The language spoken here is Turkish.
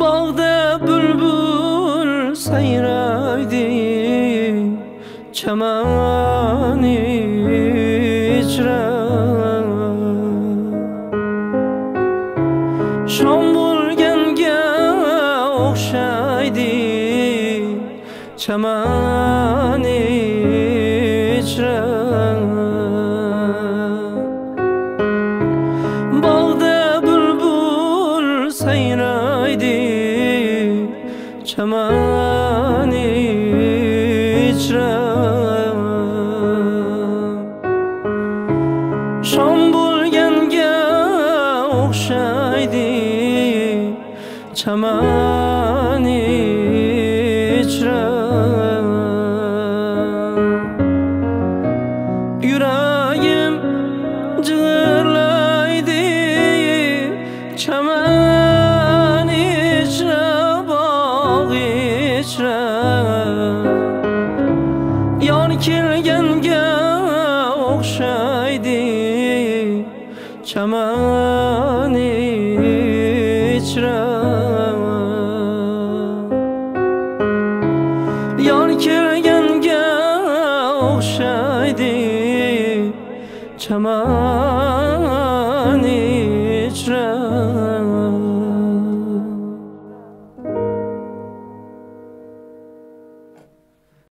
Bağda bülbül sayraydı Çaman içra Şom bulganga o'xshaydi Çaman içra Çaman içra Şom bulganga o'xshaydi Çaman içra Yüreğim cığırlaydı Çaman kelganga o'xshaydi Çaman içra Yar kelganga o'xshaydi Çaman içra